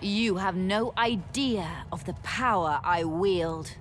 You have no idea of the power I wield.